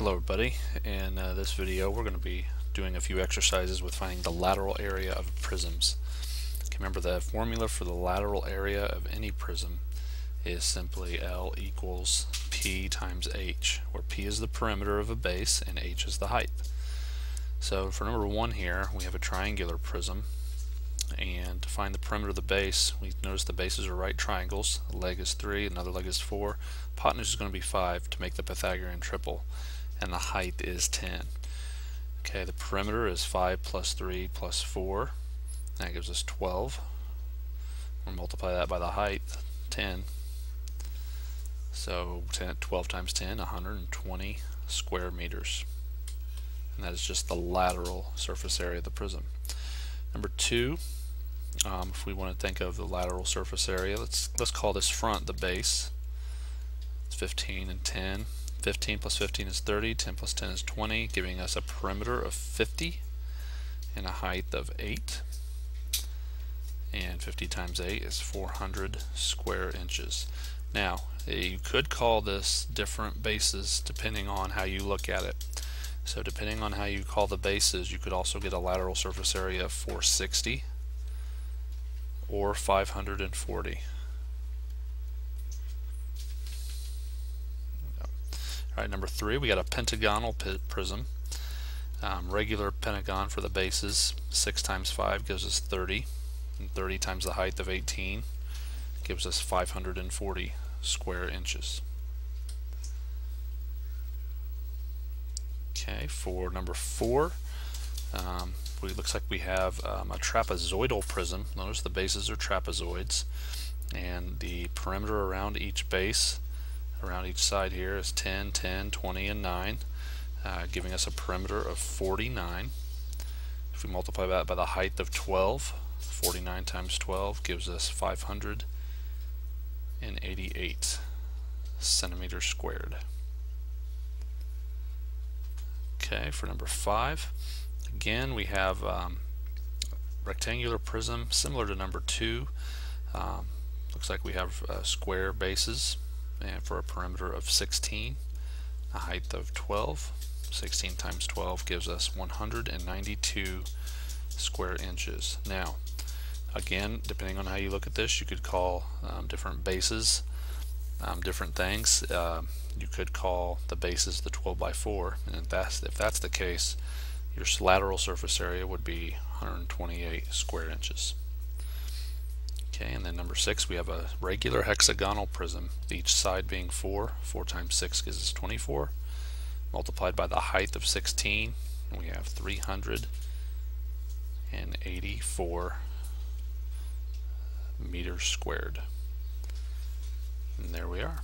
Hello everybody. In uh, this video we're going to be doing a few exercises with finding the lateral area of prisms. Remember the formula for the lateral area of any prism is simply L equals P times H, where P is the perimeter of a base and H is the height. So for number one here we have a triangular prism and to find the perimeter of the base we notice the bases are right triangles. A leg is 3, another leg is 4, hypotenuse is going to be 5 to make the Pythagorean triple and the height is 10. Okay, the perimeter is 5 plus 3 plus 4. That gives us 12. We'll multiply that by the height, 10. So 10, 12 times 10, 120 square meters. And that is just the lateral surface area of the prism. Number two, um, if we want to think of the lateral surface area, let's let's call this front the base. It's 15 and 10. 15 plus 15 is 30, 10 plus 10 is 20, giving us a perimeter of 50 and a height of 8. And 50 times 8 is 400 square inches. Now, eh, you could call this different bases depending on how you look at it. So depending on how you call the bases, you could also get a lateral surface area of 460 or 540. Number three, we got a pentagonal prism. Um, regular pentagon for the bases, 6 times 5 gives us 30, and 30 times the height of 18 gives us 540 square inches. Okay, for number four, um, it looks like we have um, a trapezoidal prism. Notice the bases are trapezoids, and the perimeter around each base around each side here is 10, 10, 20, and 9, uh, giving us a perimeter of 49. If we multiply that by the height of 12, 49 times 12 gives us 588 centimeters squared. Okay, for number 5, again we have um, rectangular prism similar to number 2. Um, looks like we have uh, square bases and for a perimeter of 16, a height of 12. 16 times 12 gives us 192 square inches. Now, again, depending on how you look at this, you could call um, different bases um, different things. Uh, you could call the bases the 12 by 4, and if that's, if that's the case, your lateral surface area would be 128 square inches. Okay, and then number six, we have a regular hexagonal prism, each side being 4. 4 times 6 gives us 24, multiplied by the height of 16, and we have 384 meters squared. And there we are.